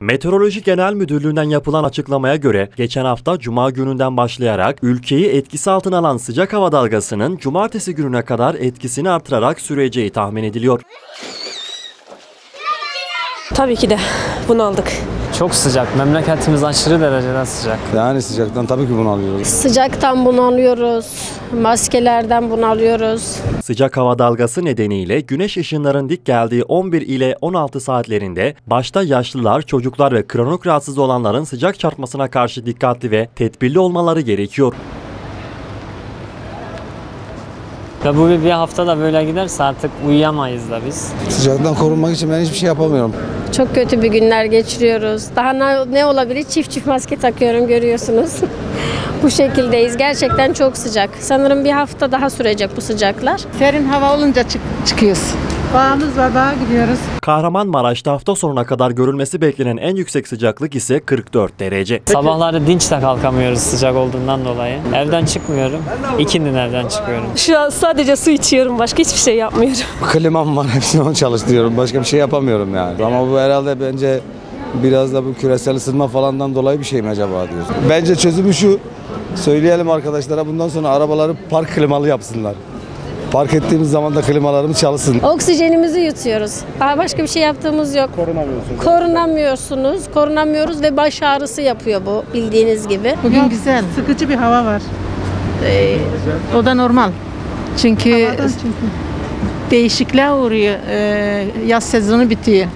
Meteoroloji Genel Müdürlüğü'nden yapılan açıklamaya göre geçen hafta Cuma gününden başlayarak ülkeyi etkisi altına alan sıcak hava dalgasının Cumartesi gününe kadar etkisini artırarak süreceği tahmin ediliyor. Tabii ki de bunaldık. Çok sıcak. Memleketimiz aşırı derecede sıcak. Yani sıcaktan tabii ki bunu alıyoruz. Sıcaktan bunalıyoruz, maskelerden bunalıyoruz. Sıcak hava dalgası nedeniyle güneş ışınların dik geldiği 11 ile 16 saatlerinde başta yaşlılar, çocuklar ve kronik rahatsız olanların sıcak çarpmasına karşı dikkatli ve tedbirli olmaları gerekiyor. Ve bu bir, hafta da böyle giderse artık uyuyamayız da biz. Sıcaktan korunmak için ben hiçbir şey yapamıyorum. Çok kötü bir günler geçiriyoruz. Daha ne, ne olabilir? Çift çift maske takıyorum görüyorsunuz. bu şekildeyiz. Gerçekten çok sıcak. Sanırım bir hafta daha sürecek bu sıcaklar. Serin hava olunca çık- çıkıyoruz. Bağımız var, bağa gidiyoruz. Kahramanmaraş'ta hafta sonuna kadar görülmesi beklenen en yüksek sıcaklık ise 44 derece. Sabahları dinç de kalkamıyoruz sıcak olduğundan dolayı. Evden çıkmıyorum. İkindin evden çıkıyorum. Şu an sadece su içiyorum. Başka hiçbir şey yapmıyorum. Klimam var hepsini onu çalıştırıyorum. Başka bir şey yapamıyorum yani. Ama bu herhalde bence biraz da bu küresel ısınma falandan dolayı bir şey mi acaba diyorsun. Bence çözümü şu. Söyleyelim arkadaşlara bundan sonra arabaları park klimalı yapsınlar. Park ettiğimiz zaman da klimalarımız çalışsın. Oksijenimizi yutuyoruz. Daha başka bir şey yaptığımız yok. Korunamıyorsunuz. Korunamıyorsunuz. Korunamıyoruz ve baş ağrısı yapıyor bu bildiğiniz gibi. Bugün güzel, sıkıcı bir hava var. Ee, o da normal. Çünkü, değişikliğe uğruyor. Ee, yaz sezonu bitiyor.